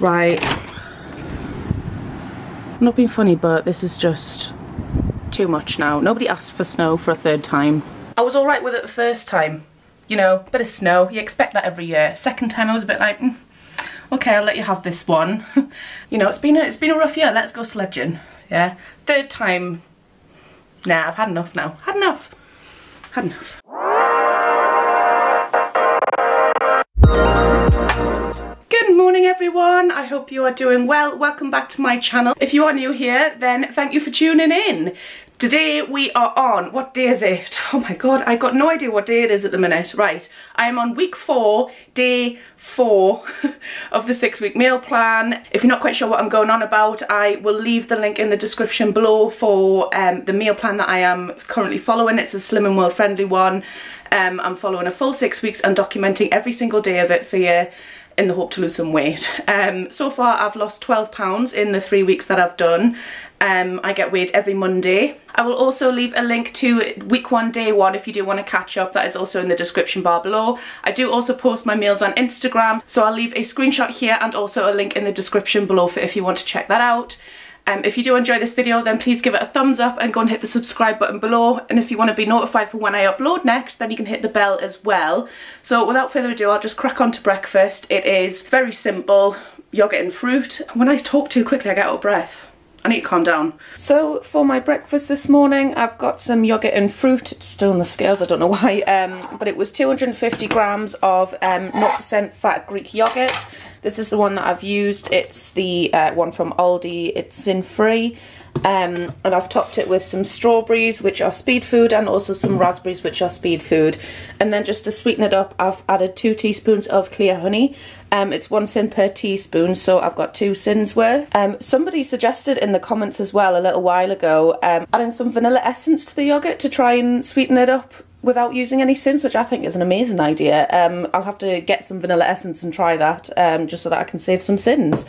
Right. Not being funny, but this is just too much now. Nobody asked for snow for a third time. I was alright with it the first time. You know, bit of snow. You expect that every year. Second time I was a bit like, mm, okay, I'll let you have this one. you know, it's been a, it's been a rough year. Let's go sledging. Yeah. Third time, nah, I've had enough now. Had enough. Had enough. Morning everyone, I hope you are doing well. Welcome back to my channel. If you are new here, then thank you for tuning in. Today we are on, what day is it? Oh my god, I got no idea what day it is at the minute. Right, I am on week four, day four of the six week meal plan. If you're not quite sure what I'm going on about, I will leave the link in the description below for um, the meal plan that I am currently following. It's a Slimming World friendly one. Um, I'm following a full six weeks and documenting every single day of it for you in the hope to lose some weight. Um, so far I've lost 12 pounds in the three weeks that I've done. Um, I get weighed every Monday. I will also leave a link to week one, day one if you do want to catch up. That is also in the description bar below. I do also post my meals on Instagram. So I'll leave a screenshot here and also a link in the description below for if you want to check that out. Um, if you do enjoy this video then please give it a thumbs up and go and hit the subscribe button below and if you want to be notified for when I upload next then you can hit the bell as well. So without further ado I'll just crack on to breakfast. It is very simple, yogurt and fruit. When I talk too quickly I get out of breath. I need to calm down. So for my breakfast this morning, I've got some yogurt and fruit. It's still on the scales, I don't know why. Um, but it was 250 grams of 0% um, fat Greek yogurt. This is the one that I've used. It's the uh, one from Aldi. It's sin-free. Um, and I've topped it with some strawberries which are speed food and also some raspberries which are speed food and then just to sweeten it up I've added two teaspoons of clear honey um, it's one sin per teaspoon so I've got two sins worth um, somebody suggested in the comments as well a little while ago um, adding some vanilla essence to the yogurt to try and sweeten it up without using any sins, which I think is an amazing idea. Um, I'll have to get some vanilla essence and try that, um, just so that I can save some sins.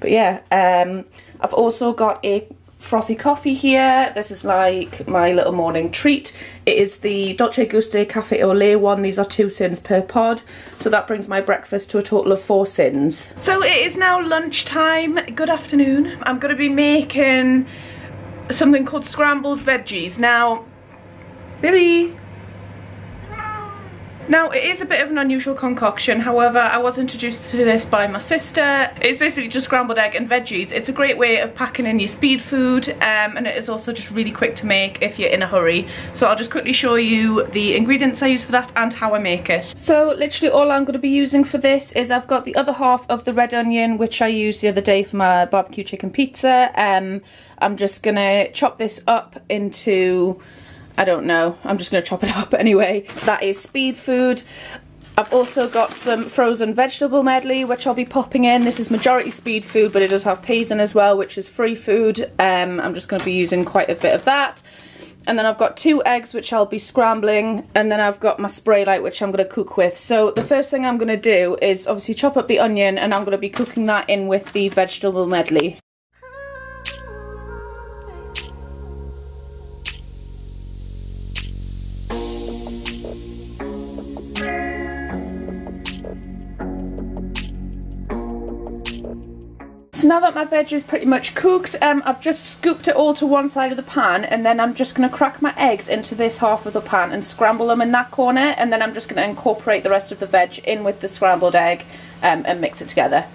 But yeah, um, I've also got a frothy coffee here. This is like my little morning treat. It is the Dolce Gusto Cafe au Lait one. These are two sins per pod. So that brings my breakfast to a total of four sins. So it is now lunchtime. Good afternoon. I'm going to be making something called scrambled veggies. Now, Billy, now it is a bit of an unusual concoction however I was introduced to this by my sister. It's basically just scrambled egg and veggies. It's a great way of packing in your speed food um, and it is also just really quick to make if you're in a hurry. So I'll just quickly show you the ingredients I use for that and how I make it. So literally all I'm going to be using for this is I've got the other half of the red onion which I used the other day for my barbecue chicken pizza. Um, I'm just going to chop this up into I don't know. I'm just going to chop it up anyway. That is speed food. I've also got some frozen vegetable medley which I'll be popping in. This is majority speed food but it does have peas in as well which is free food. Um, I'm just going to be using quite a bit of that. And then I've got two eggs which I'll be scrambling and then I've got my spray light which I'm going to cook with. So the first thing I'm going to do is obviously chop up the onion and I'm going to be cooking that in with the vegetable medley. So now that my veg is pretty much cooked, um, I've just scooped it all to one side of the pan and then I'm just going to crack my eggs into this half of the pan and scramble them in that corner and then I'm just going to incorporate the rest of the veg in with the scrambled egg um, and mix it together.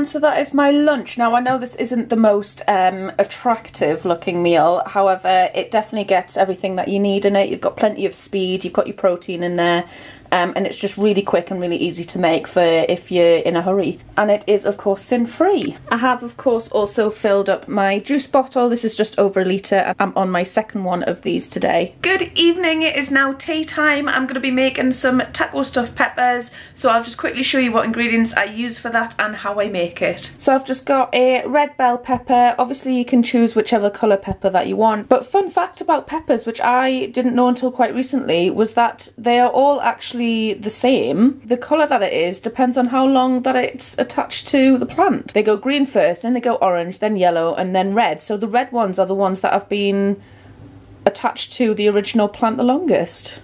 And so that is my lunch. Now I know this isn't the most um, attractive looking meal, however it definitely gets everything that you need in it. You've got plenty of speed, you've got your protein in there, um, and it's just really quick and really easy to make for if you're in a hurry. And it is of course sin free. I have of course also filled up my juice bottle. This is just over a litre. I'm on my second one of these today. Good evening, it is now tea time. I'm going to be making some taco stuffed peppers. So I'll just quickly show you what ingredients I use for that and how I make it. So I've just got a red bell pepper. Obviously you can choose whichever colour pepper that you want. But fun fact about peppers, which I didn't know until quite recently, was that they are all actually the same. The colour that it is depends on how long that it's attached to the plant. They go green first, then they go orange, then yellow, and then red. So the red ones are the ones that have been attached to the original plant the longest.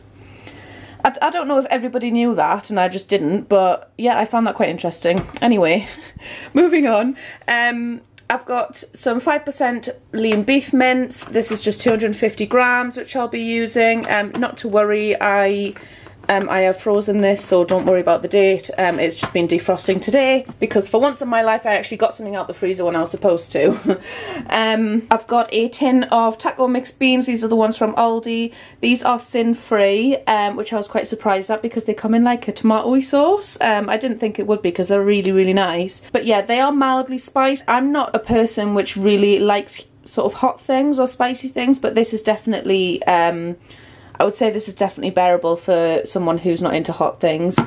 I, I don't know if everybody knew that and I just didn't, but yeah, I found that quite interesting. Anyway, moving on. Um, I've got some 5% lean beef mince. This is just 250 grams, which I'll be using. Um, not to worry, I um, I have frozen this, so don't worry about the date. Um, it's just been defrosting today because for once in my life I actually got something out the freezer when I was supposed to. um, I've got a tin of taco mixed beans. These are the ones from Aldi. These are sin-free, um, which I was quite surprised at because they come in like a tomatoey sauce. Um, I didn't think it would be because they're really, really nice. But yeah, they are mildly spiced. I'm not a person which really likes sort of hot things or spicy things, but this is definitely um, I would say this is definitely bearable for someone who's not into hot things.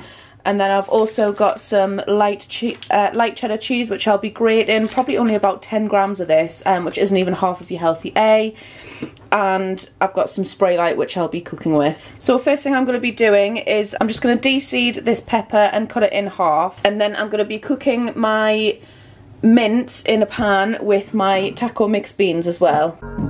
And then I've also got some light uh, light cheddar cheese, which I'll be grating, probably only about 10 grams of this, um, which isn't even half of your healthy A. And I've got some spray light, which I'll be cooking with. So first thing I'm going to be doing is I'm just going to de-seed this pepper and cut it in half. And then I'm going to be cooking my mince in a pan with my taco mixed beans as well.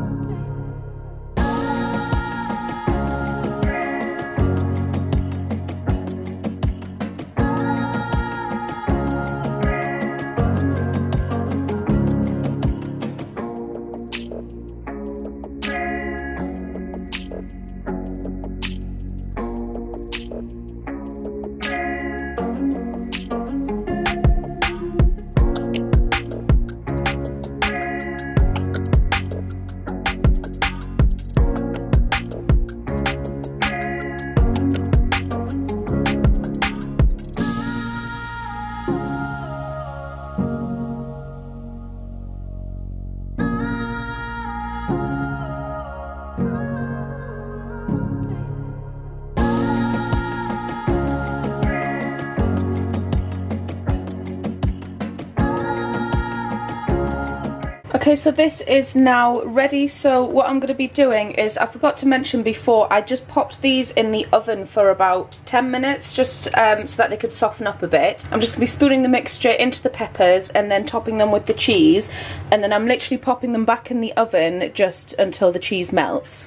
Okay, so this is now ready. So what I'm going to be doing is, I forgot to mention before, I just popped these in the oven for about 10 minutes, just um, so that they could soften up a bit. I'm just going to be spooning the mixture into the peppers and then topping them with the cheese. And then I'm literally popping them back in the oven just until the cheese melts.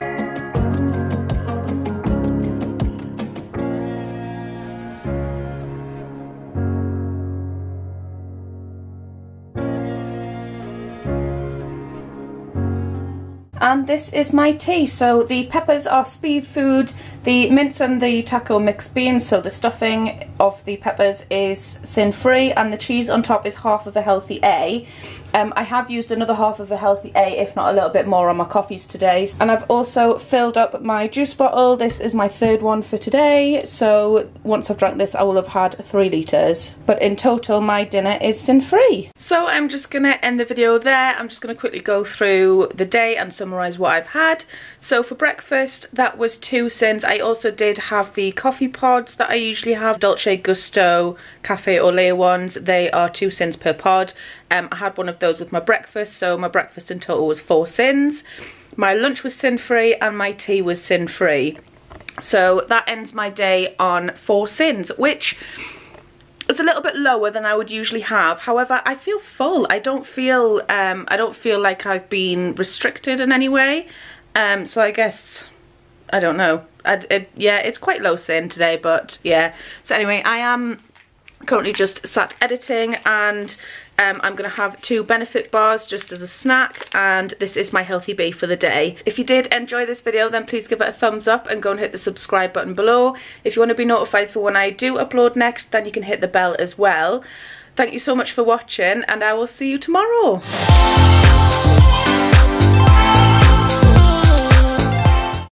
This is my tea. So the peppers are speed food, the mince and the taco mixed beans, so the stuffing of the peppers is sin free and the cheese on top is half of a healthy A. Um, I have used another half of a healthy A, if not a little bit more on my coffees today. And I've also filled up my juice bottle. This is my third one for today. So once I've drank this, I will have had three litres. But in total, my dinner is sin-free. So I'm just going to end the video there. I'm just going to quickly go through the day and summarise what I've had. So for breakfast, that was two sins. I also did have the coffee pods that I usually have. Dolce Gusto Cafe lait ones. They are two sins per pod. Um, I had one of those with my breakfast, so my breakfast in total was four sins. My lunch was sin-free and my tea was sin-free. So that ends my day on four sins, which is a little bit lower than I would usually have. However, I feel full. I don't feel um, I don't feel like I've been restricted in any way. Um, so I guess I don't know. I, it, yeah, it's quite low sin today, but yeah. So anyway, I am currently just sat editing and um, I'm going to have two Benefit bars just as a snack and this is my healthy B for the day. If you did enjoy this video then please give it a thumbs up and go and hit the subscribe button below. If you want to be notified for when I do upload next then you can hit the bell as well. Thank you so much for watching and I will see you tomorrow.